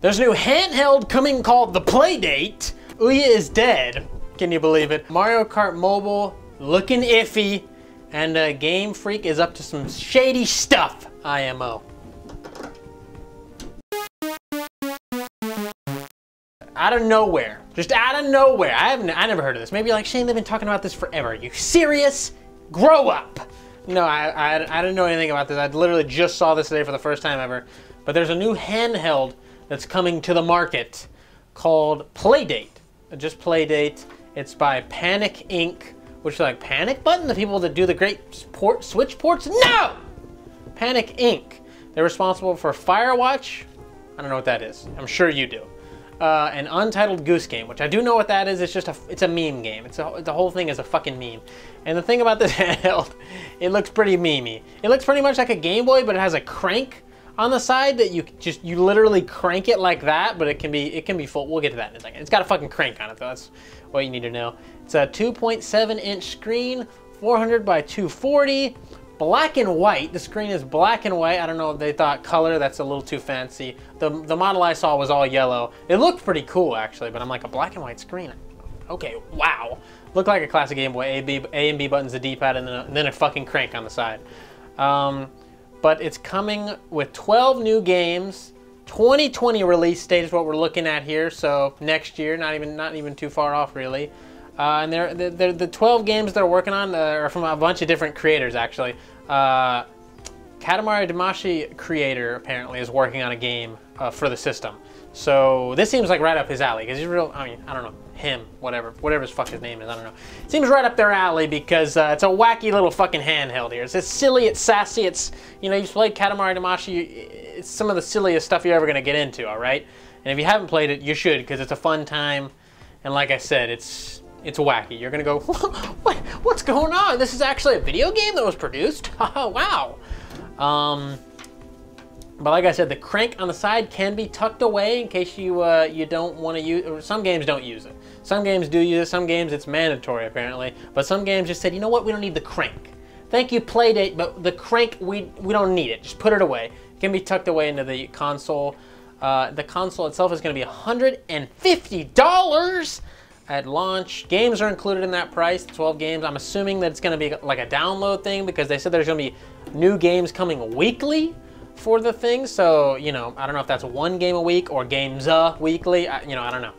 There's a new handheld coming called the Playdate. Ouya is dead. Can you believe it? Mario Kart Mobile looking iffy, and uh, Game Freak is up to some shady stuff. IMO. Out of nowhere, just out of nowhere. I haven't, I never heard of this. Maybe like Shane, they've been talking about this forever. Are you serious? Grow up. No, I, I, I didn't know anything about this. I literally just saw this today for the first time ever. But there's a new handheld that's coming to the market called Playdate. Just Playdate. It's by Panic Inc. Which is like Panic Button, the people that do the great port switch ports. No, Panic Inc. They're responsible for Firewatch. I don't know what that is. I'm sure you do. Uh, an Untitled Goose Game, which I do know what that is. It's just a, it's a meme game. It's a, the whole thing is a fucking meme. And the thing about this handheld, it looks pretty memey. It looks pretty much like a Game Boy, but it has a crank on the side that you just you literally crank it like that, but it can be it can be full. We'll get to that in a second. It's got a fucking crank on it though. That's what you need to know. It's a 2.7 inch screen, 400 by 240, black and white. The screen is black and white. I don't know if they thought color, that's a little too fancy. The, the model I saw was all yellow. It looked pretty cool actually, but I'm like a black and white screen. Okay, wow. Looked like a classic Game Boy. A, B, a and B buttons, the D-pad, and and then a fucking crank on the side. Um, but it's coming with 12 new games. 2020 release date is what we're looking at here. So next year, not even not even too far off really. Uh, and they're, they're, the 12 games they're working on uh, are from a bunch of different creators actually. Uh, Katamari Damacy creator apparently is working on a game uh, for the system. So this seems like right up his alley because he's real. I mean, I don't know him, whatever, whatever his fuck name is. I don't know. Seems right up their alley because uh, it's a wacky little fucking handheld here. It's, it's silly, it's sassy, it's you know you've played Katamari Damacy. It's some of the silliest stuff you're ever gonna get into. All right, and if you haven't played it, you should because it's a fun time. And like I said, it's it's wacky. You're gonna go, what, what's going on? This is actually a video game that was produced. wow. Um, but like I said, the crank on the side can be tucked away in case you uh, you don't want to use. Some games don't use it. Some games do use it. Some games it's mandatory apparently. But some games just said, you know what? We don't need the crank. Thank you, Playdate, but the crank we we don't need it. Just put it away. It can be tucked away into the console. Uh, the console itself is going to be $150 at launch. Games are included in that price, 12 games. I'm assuming that it's going to be like a download thing because they said there's going to be new games coming weekly for the thing. So, you know, I don't know if that's one game a week or games a weekly. I, you know, I don't know.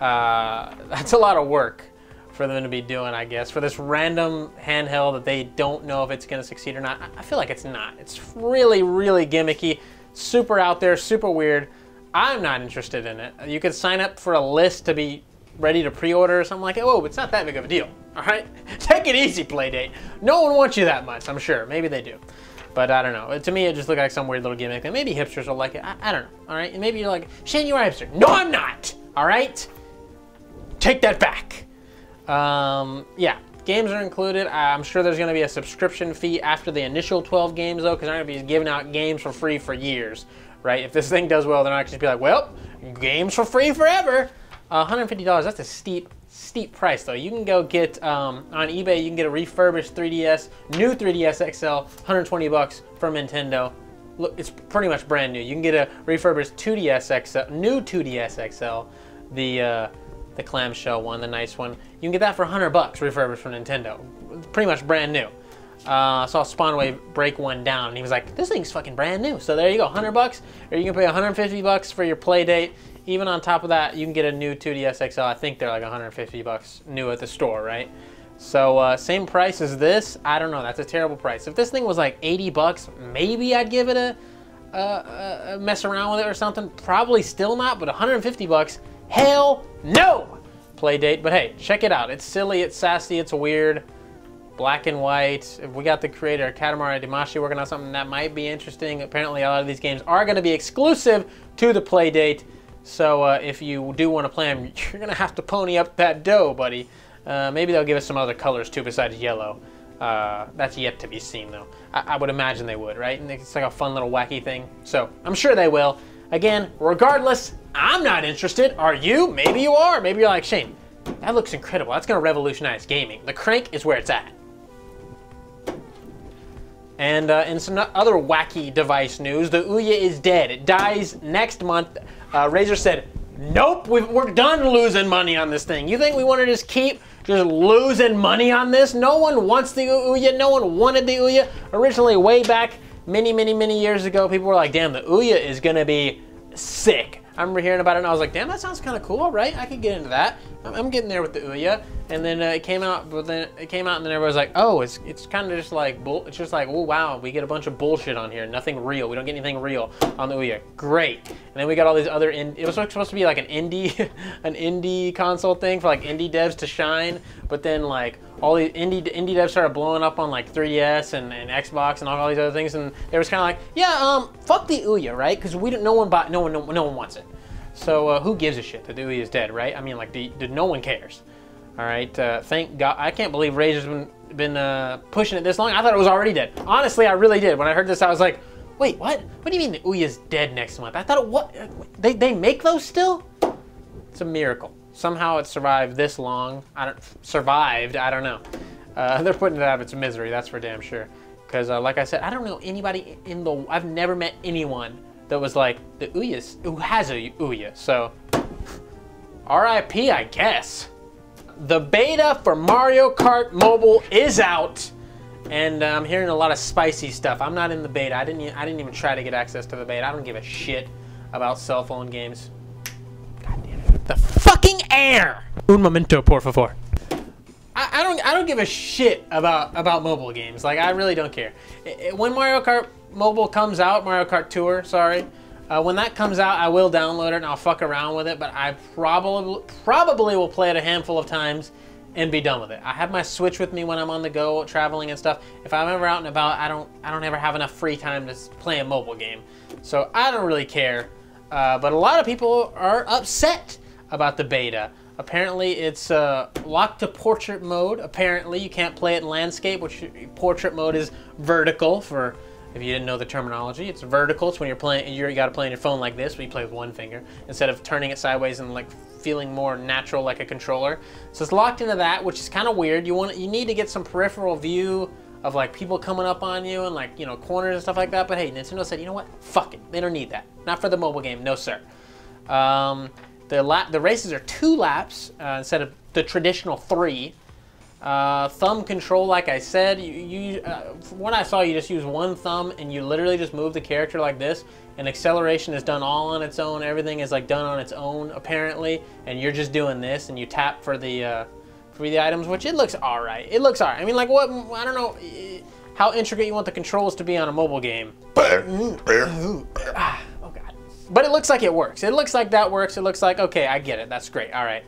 Uh, that's a lot of work for them to be doing, I guess, for this random handheld that they don't know if it's going to succeed or not. I feel like it's not. It's really, really gimmicky, super out there, super weird. I'm not interested in it. You could sign up for a list to be ready to pre-order or something like. Whoa, it's not that big of a deal. All right, take it easy, Playdate. No one wants you that much. I'm sure. Maybe they do. But I don't know. To me, it just looked like some weird little gimmick. And maybe hipsters will like it. I, I don't know. All right. And maybe you're like, Shane, you are a hipster. No, I'm not. All right. Take that back. Um, yeah. Games are included. I'm sure there's going to be a subscription fee after the initial 12 games, though, because they're going to be giving out games for free for years, right? If this thing does well, they're not going to be like, well, games for free forever. Uh, $150, that's a steep steep price though. You can go get um, on eBay. You can get a refurbished 3DS, new 3DS XL, 120 bucks from Nintendo. Look, it's pretty much brand new. You can get a refurbished 2DS XL, new 2DS XL, the uh, the clamshell one, the nice one. You can get that for 100 bucks refurbished from Nintendo. Pretty much brand new. Uh, I saw Spawnwave break one down, and he was like, "This thing's fucking brand new." So there you go, 100 bucks, or you can pay 150 bucks for your Playdate even on top of that, you can get a new 2DS XL. I think they're like 150 bucks new at the store, right? So uh, same price as this. I don't know. That's a terrible price. If this thing was like 80 bucks, maybe I'd give it a mess around with it or something. Probably still not, but 150 bucks, hell no! Playdate, but hey, check it out. It's silly, it's sassy, it's weird. Black and white. If we got the creator Katamari Damacy working on something that might be interesting, apparently a lot of these games are going to be exclusive to the Playdate. So uh, if you do want to play them, you're going to have to pony up that dough, buddy. Uh, maybe they'll give us some other colors too besides yellow. Uh, that's yet to be seen though. I, I, would imagine they would, right? And it's like a fun little wacky thing. So I'm sure they will. Again, regardless, I'm not interested. Are you? Maybe you are. Maybe you're like, Shane, that looks incredible. That's going to revolutionize gaming. The crank is where it's at. And uh, in some other wacky device news, the Ouya is dead. It dies next month. Uh, Razer said, nope, we are done losing money on this thing. You think we want to just keep just losing money on this? No one wants the Ouya. No one wanted the Ouya. Originally, way back many, many, many years ago, people were like, damn, the Ouya is going to be sick. I remember hearing about it and I was like, damn, that sounds kind of cool, right? I could get into that. I'm getting there with the Ouya. And then uh, it came out, but then it came out and then everybody was like, oh, it's it's kind of just like, bull it's just like, oh, wow, we get a bunch of bullshit on here. Nothing real. We don't get anything real on the Ouya. Great. And then we got all these other, in it was supposed to be like an indie, an indie console thing for like indie devs to shine. But then like all the indie indie devs started blowing up on like 3DS and, and Xbox and all, all these other things. And they was kind of like, yeah, um, fuck the Ouya, right? Because we don't, no one buy, no one, no, no one wants it. So uh, who gives a shit? The Ouya is dead, right? I mean, like, the, the, no one cares. All right. Uh, thank God. I can't believe Razer's been been uh, pushing it this long. I thought it was already dead. Honestly, I really did. When I heard this, I was like, wait, what? What do you mean the Ouya's dead next month? I thought it what? They they make those still? It's a miracle. Somehow it survived this long. I don't survived. I don't know. Uh, they're putting it out of its misery. That's for damn sure. Because uh, like I said, I don't know anybody in the. I've never met anyone that was like the Ouya who has a Ouya. So R.I.P. I guess. The beta for Mario Kart Mobile is out, and uh, I'm hearing a lot of spicy stuff. I'm not in the beta. I didn't. I didn't even try to get access to the beta. I don't give a shit about cell phone games. God damn it! The fucking air. Un momento, por favor. I, I don't. I don't give a shit about about mobile games. Like I really don't care. It, it, when Mario Kart Mobile comes out, Mario Kart Tour, sorry. Uh, when that comes out, I will download it and I'll fuck around with it, but I probably probably will play it a handful of times and be done with it. I have my Switch with me when I'm on the go, traveling and stuff. If I'm ever out and about, I don't I don't ever have enough free time to play a mobile game, so I don't really care. Uh, but a lot of people are upset about the beta. Apparently, it's uh, locked to portrait mode. Apparently, you can't play it in landscape, which portrait mode is vertical for if you didn't know the terminology, it's vertical. It's when you're playing, you got to play on your phone like this, where you play with one finger, instead of turning it sideways and like feeling more natural like a controller. So it's locked into that, which is kind of weird. You want, you need to get some peripheral view of like people coming up on you and like, you know, corners and stuff like that. But hey, Nintendo said, you know what? Fuck it. They don't need that. Not for the mobile game. No, sir. Um, the, lap, the races are two laps uh, instead of the traditional three. Uh, thumb control, like I said, you, you uh, what I saw, you just use one thumb and you literally just move the character like this. And acceleration is done all on its own. Everything is like done on its own, apparently. And you're just doing this, and you tap for the uh, for the items, which it looks all right. It looks all right. I mean, like what? I don't know how intricate you want the controls to be on a mobile game. Ah, oh god. But it looks like it works. It looks like that works. It looks like okay, I get it. That's great. All right.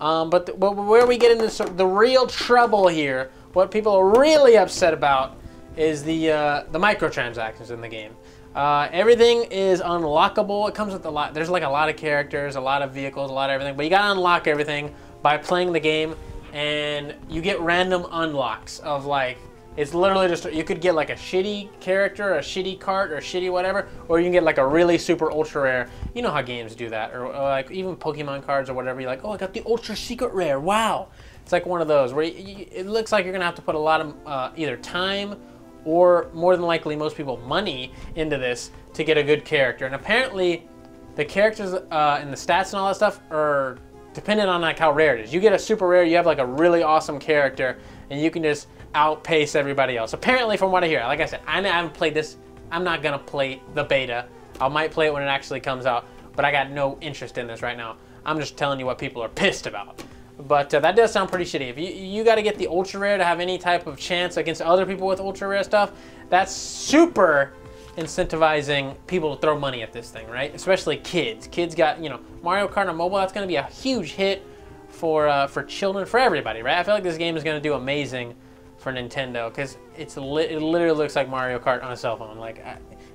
Um, but, the, but where we get into the real trouble here, what people are really upset about is the uh, the microtransactions in the game. Uh, everything is unlockable. It comes with a lot. There's like a lot of characters, a lot of vehicles, a lot of everything. But you gotta unlock everything by playing the game, and you get random unlocks of like it's literally just, you could get like a shitty character, a shitty cart, or shitty whatever, or you can get like a really super ultra rare. You know how games do that, or, or like even Pokemon cards or whatever. You're like, oh, I got the ultra secret rare. Wow. It's like one of those where you, you, it looks like you're gonna have to put a lot of uh, either time or more than likely most people money into this to get a good character. And apparently, the characters uh, and the stats and all that stuff are dependent on like how rare it is. You get a super rare, you have like a really awesome character, and you can just outpace everybody else. Apparently, from what I hear, like I said, I haven't played this. I'm not gonna play the beta. I might play it when it actually comes out, but I got no interest in this right now. I'm just telling you what people are pissed about. But uh, that does sound pretty shitty. If you you got to get the ultra rare to have any type of chance against other people with ultra rare stuff, that's super incentivizing people to throw money at this thing, right? Especially kids. Kids got you know Mario Kart on mobile. That's to be a huge hit for uh, for children, for everybody, right? I feel like this game is to do amazing for Nintendo because it's li it literally looks like Mario Kart on a cell phone. Like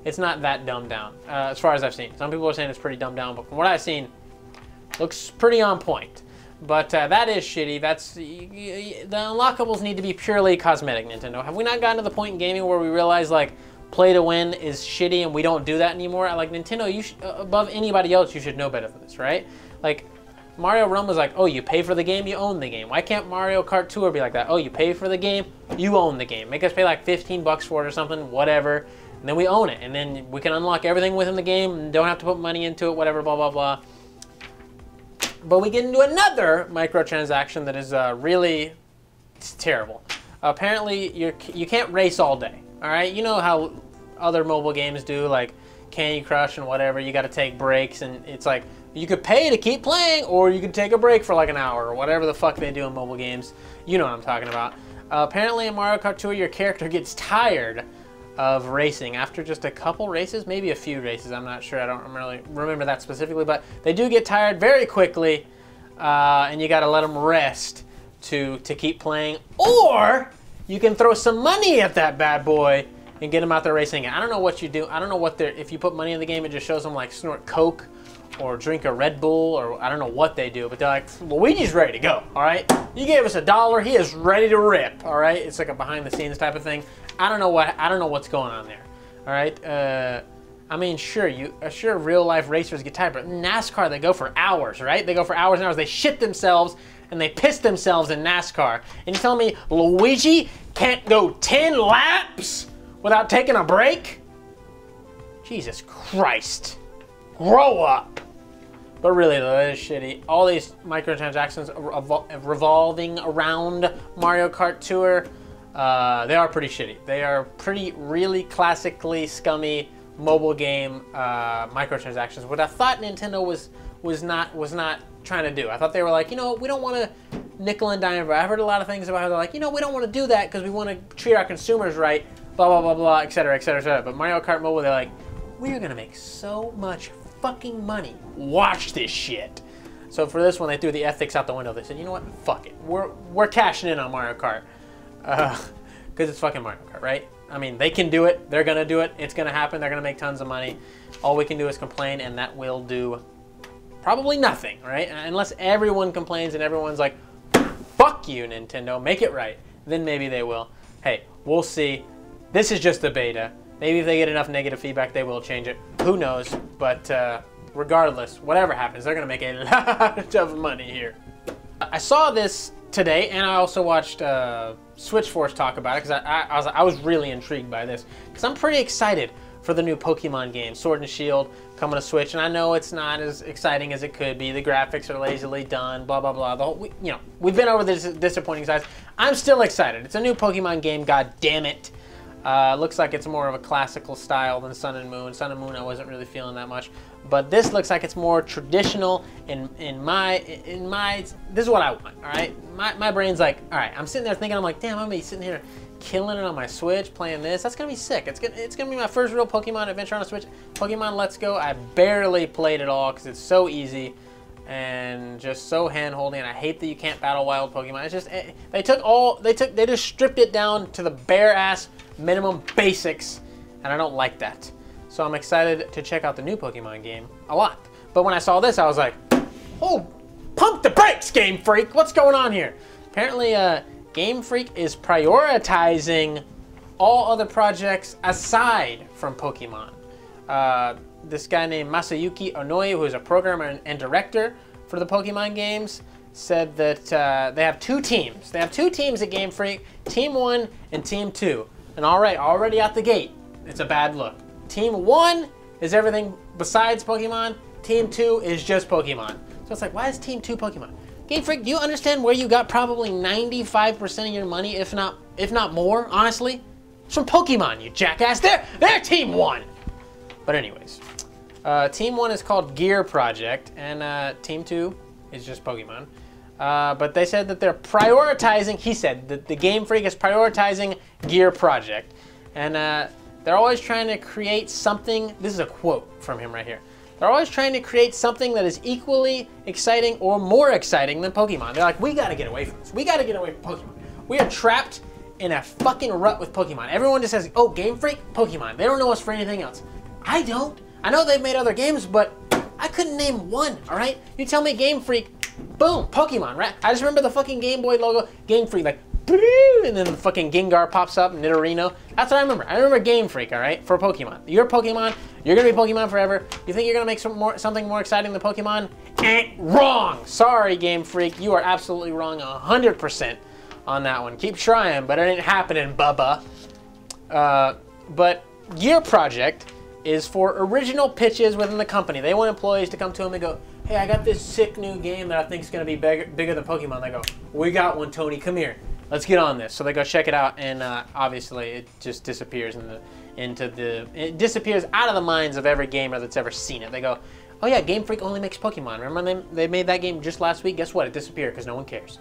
it's not that dumbed down uh, as far as I've seen. Some people are saying it's pretty dumbed down, but from what I've seen, looks pretty on point. But uh, that is shitty. That's the unlockables need to be purely cosmetic. Nintendo, have we not gotten to the point in gaming where we realize like play to win is shitty and we don't do that anymore? Like Nintendo, you uh, above anybody else, you should know better than this, right? Like Mario Run was like, oh, you pay for the game, you own the game. Why can't Mario Kart Tour be like that? Oh, you pay for the game, you own the game. Make us pay like 15 bucks for it or something, whatever. And then we own it. And then we can unlock everything within the game and don't have to put money into it, whatever, blah, blah, blah. But we get into another microtransaction that is uh, really terrible. Apparently, you're, you can't race all day. All right, you know how other mobile games do, like Candy Crush and whatever. You got to take breaks, and it's like you could pay to keep playing, or you could take a break for like an hour, or whatever the fuck they do in mobile games. You know what I'm talking about. Uh, apparently, in Mario Kart Tour, your character gets tired of racing after just a couple races, maybe a few races. I'm not sure. I don't really remember that specifically, but they do get tired very quickly, uh, and you got to let them rest to to keep playing. Or you can throw some money at that bad boy and get them out there racing. I don't know what you do. I don't know what they're. If you put money in the game, it just shows them like snort coke or drink a Red Bull or I don't know what they do, but they're like, Luigi's ready to go, all right? You gave us a dollar, he is ready to rip, all right? It's like a behind the scenes type of thing. I don't know what, I don't know what's going on there, all right? Uh, I mean, sure, you, uh, sure, real life racers get tired, but NASCAR, they go for hours, right? They go for hours and hours. They shit themselves and they piss themselves in NASCAR. And you telling me Luigi can't go 10 laps without taking a break? Jesus Christ. Grow up. But really, that is shitty. All these microtransactions revolving around Mario Kart Tour, uh, they are pretty shitty. They are pretty, really classically scummy mobile game uh, microtransactions. What I thought Nintendo was was not was not trying to do. I thought they were like, you know, we don't want to nickel and dime. I've heard a lot of things about how they're like, you know, we don't want to do that because we want to treat our consumers right. Blah blah blah blah, et cetera, et cetera, et cetera. But Mario Kart Mobile, they're like, we are gonna make so much fucking money. Watch this shit. So for this one, they threw the ethics out the window. They said, you know what? Fuck it. We're, we're cashing in on Mario Kart. Because uh, it's fucking Mario Kart, right? I mean, they can do it. They're going to do it. It's going to happen. They're going to make tons of money. All we can do is complain, and that will do probably nothing, right? Unless everyone complains and everyone's like, fuck you, Nintendo. Make it right. Then maybe they will. Hey, we'll see. This is just a beta. Maybe if they get enough negative feedback, they will change it. Who knows? But uh, regardless, whatever happens, they're going to make a lot of money here. I saw this today, and I also watched uh, Switch Force talk about it because I, I, I, was, I was really intrigued by this because I'm pretty excited for the new Pokemon game, Sword and Shield, coming to Switch. And I know it's not as exciting as it could be. The graphics are lazily done, blah blah blah. The whole, we, you know, we've been over the disappointing sides. I'm still excited. It's a new Pokemon game. God damn it! Uh, looks like it's more of a classical style than Sun and Moon. Sun and Moon I wasn't really feeling that much, but this looks like it's more traditional in in my in my. This is what I want. All right, my my brain's like, all right. I'm sitting there thinking, I'm like, damn, I'm gonna be sitting here killing it on my Switch playing this. That's gonna be sick. It's gonna it's gonna be my first real Pokemon adventure on a Switch. Pokemon Let's Go. I barely played it all because it's so easy and just so hand-holding and I hate that you can't battle wild Pokemon. It's just eh, they took all they took they just stripped it down to the bare ass minimum basics, and I don't like that. So I'm excited to check out the new Pokemon game a lot. But when I saw this, I was like, oh, pump the brakes, Game Freak. What's going on here? Apparently, uh, Game Freak is prioritizing all other projects aside from Pokemon. Uh, this guy named Masayuki Onoue, who is a programmer and director for the Pokemon games, said that uh, they have two teams. They have two teams at Game Freak, Team 1 and Team 2. And all right, already out the gate, it's a bad look. Team one is everything besides Pokemon. Team two is just Pokemon. So it's like, why is Team two Pokemon? Game Freak, do you understand where you got probably 95% of your money, if not if not more, honestly? It's from Pokemon, you jackass. They're, they're Team One. But anyways, uh, Team One is called Gear Project, and uh, Team Two is just Pokemon. Uh, but they said that they're prioritizing, he said, that the Game Freak is prioritizing Gear Project. And uh, they're always trying to create something, this is a quote from him right here. They're always trying to create something that is equally exciting or more exciting than Pokemon. They're like, we gotta get away from this. We gotta get away from Pokemon. We are trapped in a fucking rut with Pokemon. Everyone just says, oh, Game Freak, Pokemon. They don't know us for anything else. I don't. I know they've made other games, but I couldn't name one, all right? You tell me Game Freak Boom, Pokemon, right? I just remember the fucking Game Boy logo, Game Freak, like and then the fucking Gengar pops up, Nidorino. That's what I remember. I remember Game Freak, all right, for Pokemon. You're Pokemon. You're gonna be Pokemon forever. You think you're gonna make some more, something more exciting than Pokemon? Eh, wrong. Sorry, Game Freak. You are absolutely wrong, hundred percent on that one. Keep trying, but it ain't happening, Bubba. Uh, but Gear Project is for original pitches within the company. They want employees to come to them and go, hey, I got this sick new game that I think is going to be bigger, bigger than Pokemon. They go, we got one, Tony, come here. Let's get on this. So they go check it out, and uh, obviously it just disappears in the, into the, it disappears out of the minds of every gamer that's ever seen it. They go, oh yeah, Game Freak only makes Pokemon. Remember they, they made that game just last week? Guess what? It disappeared because no one cares.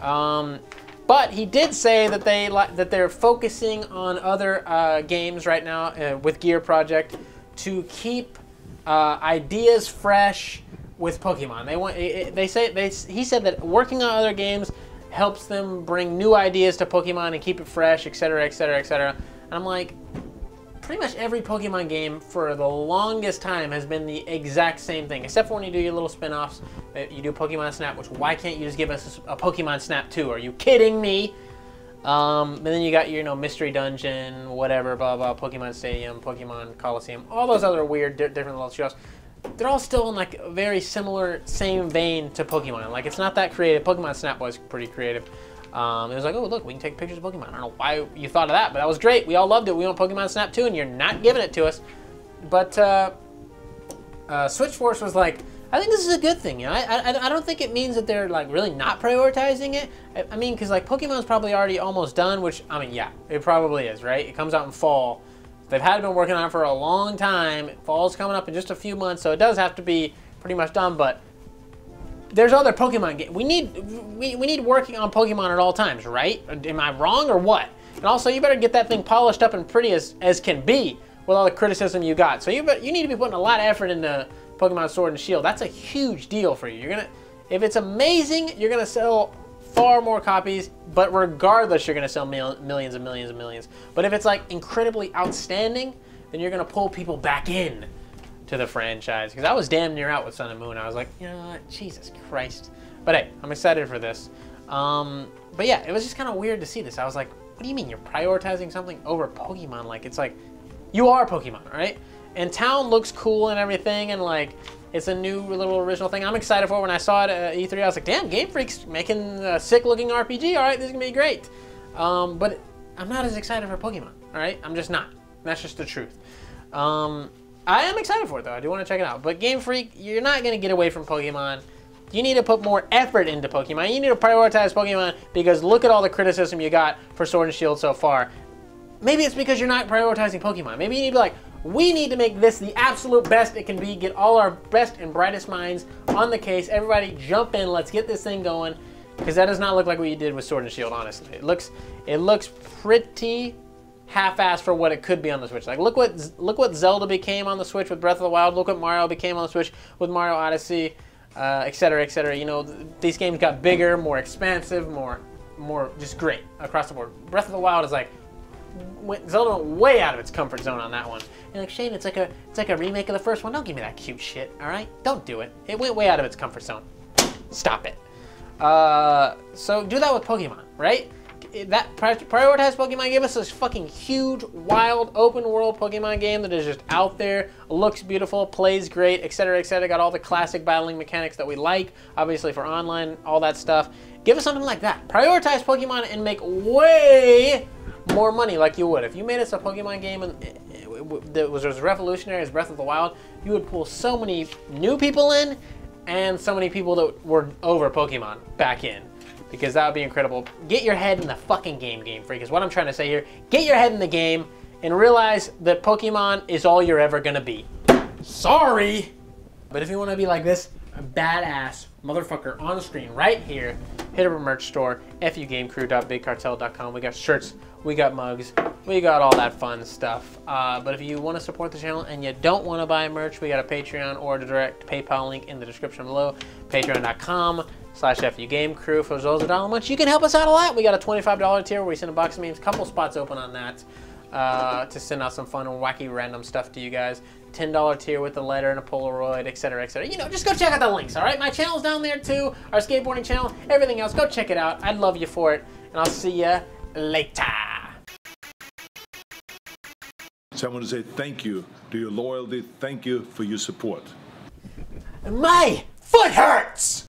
Um, but he did say that they that they're focusing on other uh, games right now uh, with Gear Project to keep uh, ideas fresh with Pokemon. They want they say they he said that working on other games helps them bring new ideas to Pokemon and keep it fresh, etc., etc., etc. And I'm like, pretty much every Pokemon game for the longest time has been the exact same thing, except for when you do your little spin-offs. Uh, you do Pokemon Snap, which why can't you just give us a Pokemon Snap 2? Are you kidding me? Um, and then you got your, you know, Mystery Dungeon, whatever, blah, blah, Pokemon Stadium, Pokemon Colosseum, all those other weird, di different little shows. They're all still in, like, a very similar, same vein to Pokemon. Like, it's not that creative. Pokemon Snap was pretty creative. Um, it was like, oh, look, we can take pictures of Pokemon. I don't know why you thought of that, but that was great. We all loved it. We want Pokemon Snap too, and you're not giving it to us. But uh, uh, Switch Force was like, I think this is a good thing. You know? I, I, I don't think it means that they're like really not prioritizing it. I, I mean, because like Pokemon's probably already almost done, which, I mean, yeah, it probably is, right? It comes out in fall. They've had been working on it for a long time. Fall's coming up in just a few months, so it does have to be pretty much done, but there's other Pokemon games. We need we, we need working on Pokemon at all times, right? Am I wrong or what? And also, you better get that thing polished up and pretty as, as can be with all the criticism you got. So you you need to be putting a lot of effort into Pokemon Sword and Shield. That's a huge deal for you. You're gonna if it's amazing, you're gonna sell far more copies. But regardless, you're gonna sell mil millions and millions and millions. But if it's like incredibly outstanding, then you're gonna pull people back in to the franchise because I was damn near out with Sun and Moon. I was like, you know what, Jesus Christ. But hey, I'm excited for this. Um, but yeah, it was just kind of weird to see this. I was like, what do you mean you're prioritizing something over Pokemon? Like, it's like, you are Pokemon, right? And town looks cool and everything, and like, it's a new little original thing. I'm excited for. When I saw it at E3, I was like, damn, Game Freak's making a sick looking RPG. All right, this is gonna be great. Um, but I'm not as excited for Pokemon, all right? I'm just not. That's just the truth. Um, I am excited for it though. I do want to check it out. But Game Freak, you're not to get away from Pokemon. You need to put more effort into Pokemon. You need to prioritize Pokemon because look at all the criticism you got for Sword and Shield so far. Maybe it's because you're not prioritizing Pokemon. Maybe you need to be like, we need to make this the absolute best it can be. Get all our best and brightest minds on the case. Everybody jump in. Let's get this thing going. Because that does not look like what you did with Sword and Shield, honestly. It looks, it looks pretty half-assed for what it could be on the Switch. Like look what look what Zelda became on the Switch with Breath of the Wild. Look what Mario became on the Switch with Mario Odyssey, uh, etc. Et you know, th these games got bigger, more expansive, more more just great across the board. Breath of the Wild is like went, Zelda went way out of its comfort zone on that one. You're like Shane, it's like a it's like a remake of the first one. Don't give me that cute shit, all right? Don't do it. It went way out of its comfort zone. Stop it. Uh, so do that with Pokemon, right? that prioritize Pokemon gave us this fucking huge, wild, open world Pokemon game that is just out there, looks beautiful, plays great, etc., etc. Got all the classic battling mechanics that we like, obviously for online, all that stuff. Give us something like that. Prioritize Pokemon and make way more money like you would. If you made us a Pokemon game and eh, eh, that was as revolutionary as Breath of the Wild, you would pull so many new people in and so many people that were over Pokemon back in because that would be incredible. Get your head in the fucking game, Game Freak, is what I'm trying to say here. Get your head in the game and realize that Pokemon is all you're ever gonna be. Sorry! But if you wanna be like this badass motherfucker on screen right here, hit up our merch store, fugamecrue.bigcartel.com. We got shirts, we got mugs, we got all that fun stuff. Uh, but if you want to support the channel and you don't want to buy merch, we got a Patreon or a direct PayPal link in the description below, patreon.com slash FUgameCrue For as low as a dollar much, you can help us out a lot. We got a $25 tier where we send a box of memes, couple spots open on that uh, to send out some fun and wacky random stuff to you guys. $10 tier with a letter and a Polaroid, etc., etc. You know, just go check out the links, all right? My channel's down there too, our skateboarding channel, everything else. Go check it out. i love you for it, and I'll see you later. So I want to say thank you to your loyalty. Thank you for your support. My foot hurts!